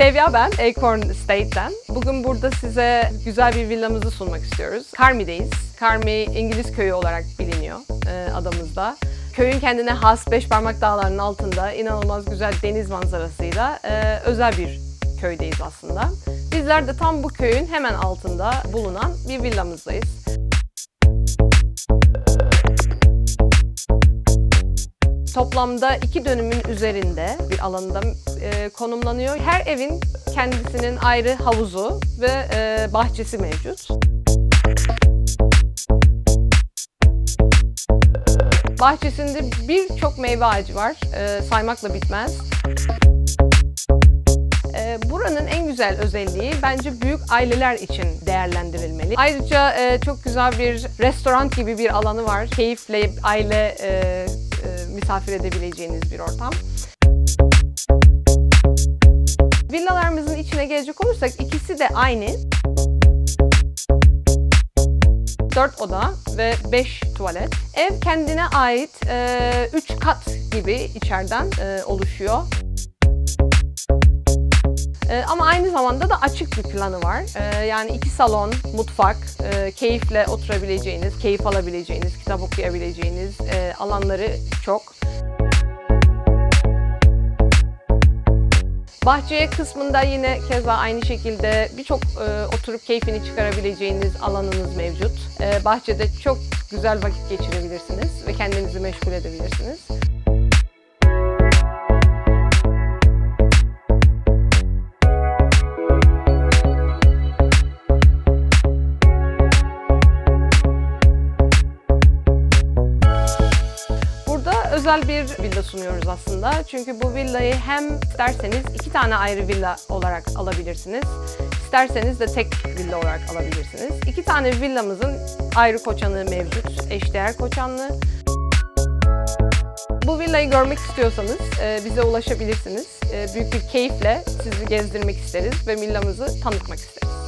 Sevya ben, Acorn State'den. Bugün burada size güzel bir villamızı sunmak istiyoruz. Carmi'deyiz. Carmi İngiliz köyü olarak biliniyor e, adamızda. Köyün kendine has beş parmak dağlarının altında inanılmaz güzel deniz manzarasıyla e, özel bir köydeyiz aslında. Bizler de tam bu köyün hemen altında bulunan bir villamızdayız. Toplamda iki dönümün üzerinde bir alanda e, konumlanıyor. Her evin kendisinin ayrı havuzu ve e, bahçesi mevcut. Bahçesinde birçok meyve ağacı var. E, saymakla bitmez. E, buranın en güzel özelliği bence büyük aileler için değerlendirilmeli. Ayrıca e, çok güzel bir restoran gibi bir alanı var. Keyifle aile e, misafir edebileceğiniz bir ortam. Villalarımızın içine gelecek olursak ikisi de aynı. 4 oda ve 5 tuvalet. Ev kendine ait 3 kat gibi içeriden oluşuyor. Ee, ama aynı zamanda da açık bir planı var. Ee, yani iki salon, mutfak, e, keyifle oturabileceğiniz, keyif alabileceğiniz, kitap okuyabileceğiniz e, alanları çok. Bahçeye kısmında yine keza aynı şekilde birçok e, oturup keyfini çıkarabileceğiniz alanınız mevcut. E, bahçede çok güzel vakit geçirebilirsiniz ve kendinizi meşgul edebilirsiniz. Özel bir villa sunuyoruz aslında. Çünkü bu villayı hem isterseniz iki tane ayrı villa olarak alabilirsiniz. İsterseniz de tek villa olarak alabilirsiniz. İki tane villamızın ayrı koçanı mevcut. Eşdeğer koçanlı. Bu villayı görmek istiyorsanız e, bize ulaşabilirsiniz. E, büyük bir keyifle sizi gezdirmek isteriz ve villamızı tanıtmak isteriz.